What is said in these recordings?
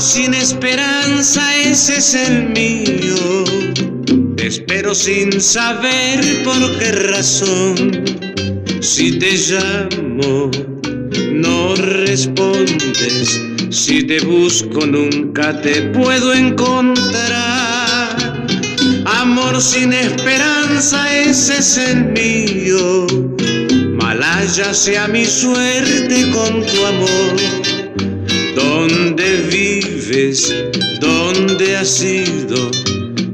sin esperanza, ese es el mío. Te espero sin saber por qué razón. Si te llamo, no respondes. Si te busco, nunca te puedo encontrar. Amor sin esperanza, ese es el mío. Malaya sea mi suerte con tu amor. ¿Dónde vives? ¿Dónde has ido?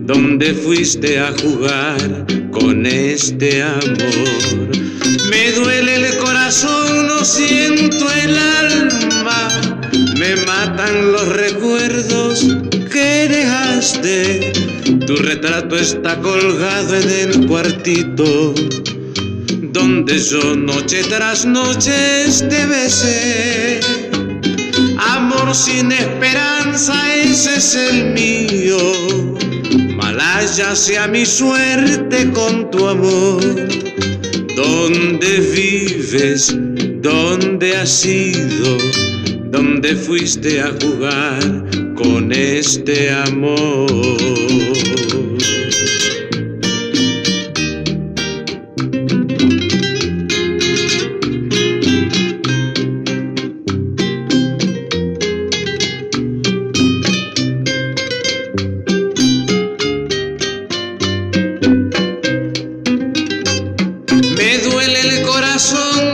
¿Dónde fuiste a jugar con este amor? Me duele el corazón, no siento el alma, me matan los recuerdos que dejaste. Tu retrato está colgado en el cuartito donde yo noche tras noche te besé. Sin esperanza, ese es el mío. Malaya sea mi suerte con tu amor. ¿Dónde vives? ¿Dónde has ido? ¿Dónde fuiste a jugar con este amor?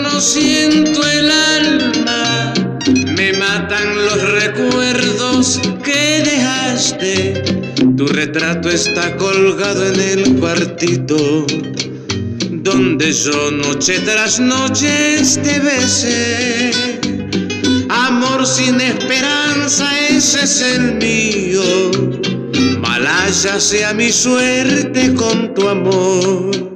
No siento el alma. Me matan los recuerdos que dejaste. Tu retrato está colgado en el cuartito donde yo noche tras noche te besé. Amor sin esperanza, ese es el mío. Malaya sea mi suerte con tu amor.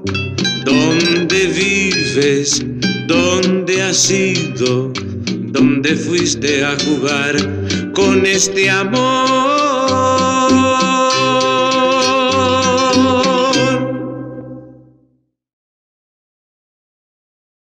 ¿Dónde has ido? ¿Dónde fuiste a jugar con este amor?